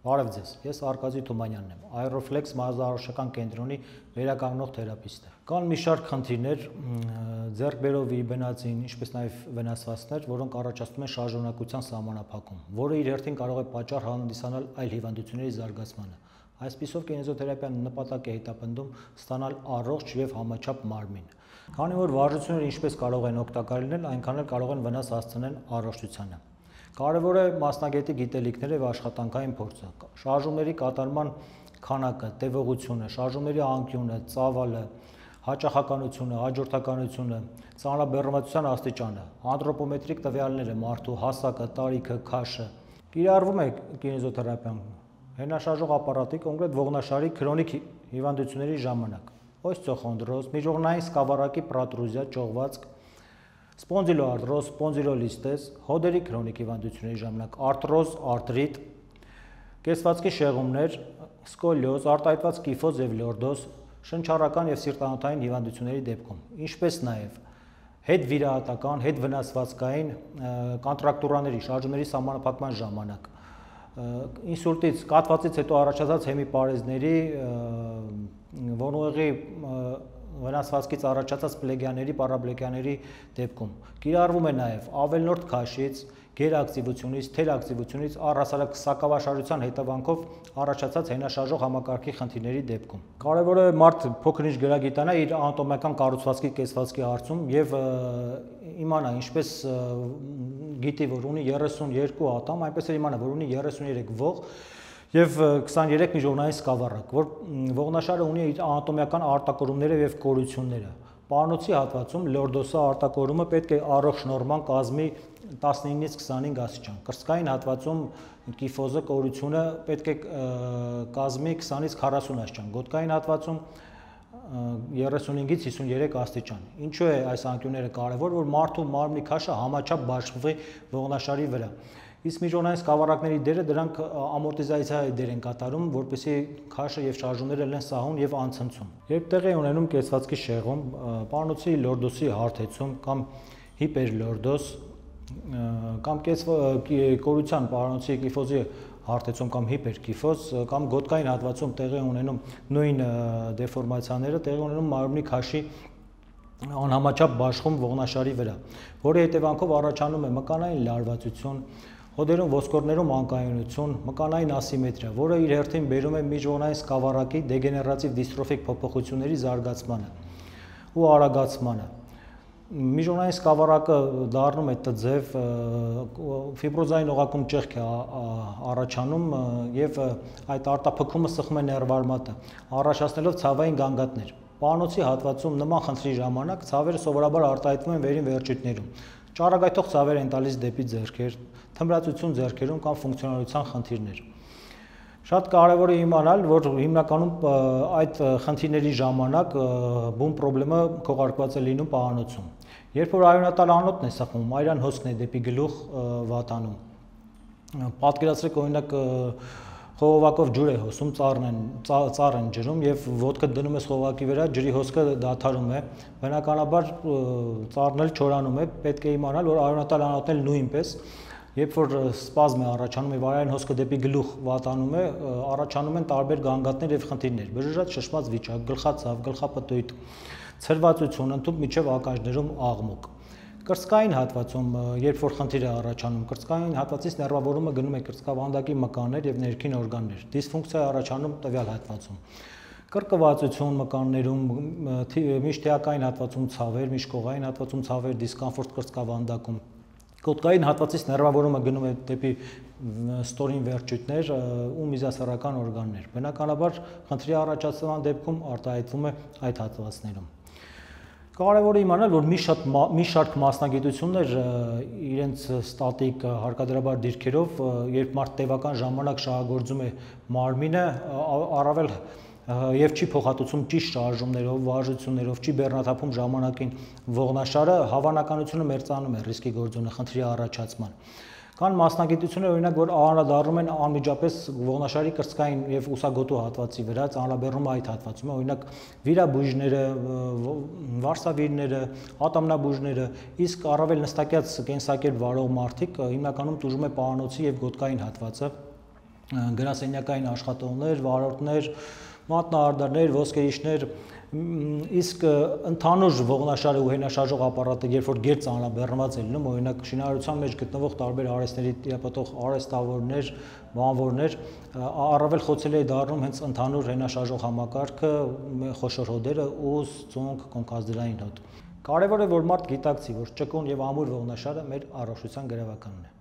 Բարև ձեզ։ Ես Արկադի Թումանյանն եմ, Aeroflex մարզարարողական կենտրոնի վերականգնող թերապիստը։ Կան մի շարք խնդիրներ ձեռքբերովի բնածին, ինչպես նաև վնասվածքներ, որոնք առաջացնում են շարժունակության սահմանափակում, որը իր հերթին կարող է պատճառ հանդիսանալ այլ հիվանդությունների զարգացմանը։ Այսպիսով կինեզոթերապիան նպատակ է հետապնդում ստանալ առողջ եւ համաչափ մարմին։ Քանի որ վարժությունները ինչպես կարող են օգտակար լինել, այնքան էլ կարող են վնաս հասցնել առողջությանը։ Կարևոր է մասնագետի գիտելիքները եւ աշխատանքային փորձը։ Շարժումների կատարման քանակը, տևողությունը, շարժումների անկյունը, ծավալը, հաճախականությունը, հաջորդականությունը, ծանրաբեռնվածության աստիճանը, անտրոպոմետրիկ տվյալները, մարդու հասակը, տարիքը, քաշը։ Կիրառվում է կինեզոթերապիան հենաշարժող ապարատի կոնկրետ ողնաշարի քրոնիկ հիվանդությունների ժամանակ։ Օստեոխոնդրոզ, միջողնային սկավառակի պրոտրուզիա, ճողվածք, սպոնդիլոարտրոզ, սպոնդիլոլիստեզ, հոդերի քրոնիկ հիվանդությունների ժամանակ արտրոզ, արտրիտ, կեսվածքի շեղումներ, սկոլիոզ, արտահայտված կիֆոզ եւ լորդոզ, շնչառական եւ սիրտանոթային հիվանդությունների դեպքում, ինչպես նաեւ հետ վիրահատական, հետ վնասվածքային կանտրակտուրաների շարժումների սահմանափակման ժամանակ ինսուլտից, կաթվածից հետո առաջացած հեմիպարեզների ոնուեղի վնասվածքից առաջացած պլեգիաների, պարապլեգիաների դեպքում։ Կիրառվում է նաև ավելնորդ քաշից, գերակտիվությունից, թերակտիվությունից առհասարակ սակավաշարժության հետևանքով առաջացած հենաշարժող համակարգի խնդիրների դեպքում։ Կարևոր է մարդ փոքրինչ գրագիտանա իր անատոմիական կառուցվածքի կեսվածքի հարցում եւ իմանա ինչպես գիտի որ ունի 32 ատամ, այնպես էլ իմանա որ ունի 33 ող եւ 23 միջողնային սկավառակ, որ ողնաշարը ունի իր անատոմիական արտակորումները եւ կորությունները։ Պարանոցի հատվածում լորդոսի արտակորումը պետք է առողջ նորման կազմի 19-ից 25 աստիճան։ Կրծքային հատվածում կիֆոզը կորությունը պետք է կազմի 20-ից 40 աստիճան։ Գոտկային հատվածում 35-ից 53 աստիճան։ Ինչու է այս անկյունները կարևոր, որ մարդու մարմնի քաշը համաչափ բաշխվի ողնաշարի վրա։ Իսկ միջոնային սկավառակների դերը դրանք ամորտիզացիայի դեր են կատարում, որպեսզի քաշը եւ շարժումները լինեն սահուն եւ անցնցում։ Երբ տեղի ունենում կեցվածքի շեղում, պանոցի լորդոսի հարթեցում կամ հիպերլորդոս կամ կեց կորության պարանոցի կիֆոզի հարթեցում կամ հիպերկիֆոզ կամ գոտկային հատվածում տեղի ունենում նույն դեֆորմացիաները տեղի ունենում մարմնի քաշի անհամաչափ բաշխում ողնաշարի վրա, որի հետևանքով առաջանում է մկանային լարվածություն, հոդերում ոսկորներում անկայունություն, մկանային ասիմետրիա, որը իր հերթին բերում է միջողնային սկավառակի դեգեներատիվ դիստրոֆիկ փոփոխությունների զարգացմանը ու արագացմանը։ Միջոնային սկավառակը դառնում է տձև, ֆիբրոզային օղակում ճեղք է առաջանում եւ այդ արտափքումը սխում է ներվարմատը, առաջացնելով ցավային գանգատներ։ Պանոցի հատվածում նման խնդրի ժամանակ ցավերը սովորաբար արտահայտվում են վերին վերջույթներում։ Ճառագայթող ցավեր են տալիս դեպի ձեռքեր, թմրացություն ձեռքերում կամ ֆունկցիոնալության խնդիրներ։ Շատ կարևոր է իմանալ, որ հիմնականում այդ խնդիրների ժամանակ բուն խնդրեմը քողարկված է լինում պահանոցում։ Երբ որ արյունատալ անոթն է սխմում, այրան հոսքն է դեպի գլուխ վատանում։ Պատկերացրեք օրինակ խողովակով ջուր է հոսում, ծառն են ծառ են ջրում եւ ոդկը դնում ես խողովակի վրա, ջրի հոսքը դադարում է։ Բնականաբար ծառն էլ չորանում է, պետք է իմանալ, որ արյունատալ անոթն էլ նույնպես Երբ որ սպազմ է առաջանում եւ արյան հոսքը դեպի գլուխ վատանում է, առաջանում են տարբեր գանգատներ եւ խնդիրներ։ Բժշկած շշմած վիճակ, գլխացավ, գլխապտույտ, ցրվածություն, ընդհանուր միջև ակաժներում աղմուկ։ Կրծքային հատվածում, երբ որ խնդիր է առաջանում, կրծքային հատվածից ներվավորումը գնում է կրծքավանդակի մկաններ եւ ներքին օրգաններ։ Դիսֆունկցիա առաջանում տվյալ հատվածում կրկվածություն մկաններում, միջտեակային հատվածում ցավեր, միջկողային հատվածում ցավեր, դիսկոմֆորտ կրծքավանդակում, Կոտկային հատվածից ներվավորումը գնում է դեպի ստորին վերջույթներ ու միզասեռական օրգաններ։ Բնականաբար խնդրի առաջացման դեպքում արտահայտվում է այդ հատվածներում։ Կարևոր է իմանալ, որ մի շատ մի շարք մասնագիտություններ իրենց ստատիկ հարկադրաբար դիրքերով, երբ մարդ տևական ժամանակ շահագործում է մարմինը, առավել եւ չի փոխհատուցում ճիշտ շարժումներով, վարժություններով, չի բեռնաթափում ժամանակին ողնաշարը, հավանականությունը մերձանում է ռիսկի գործոնը խնդրի առաջացման։ Կան մասնագիտություններ, օրինակ, որ անդրադառնում են անմիջապես ողնաշարի կրծքային եւ ուսագոտու հատվածի վրա, ծանրաբեռնում այդ հատվածում, օրինակ վիրաբույժները, վարսավիրները, ատամնաբույժները, իսկ առավել նստակյաց կենսակերպ վարող մարդիկ հիմնականում տուժում է պարանոցի եւ գոտկային հատվածը գրասենյակային աշխատողներ, վարորդներ, մատնահարդարներ, ոսկերիչներ, իսկ ընդհանուր ողնաշարը ու հենաշարժող ապարատը երբ որ գեր ծանրաբեռնված է լինում օրինակ շինարարության մեջ գտնվող տարբեր արհեստների տիրապետող արհեստավորներ, բանվորներ առավել խոցելի է դառնում հենց ընդհանուր հենաշարժող համակարգը, խոշոր հոդերը ու ծոնք կոնկազդրային հոդ։ Կարևոր է որ մարդ գիտակցի, որ ճկուն եւ ամուր ողնաշարը մեր առողջության գրավականն է։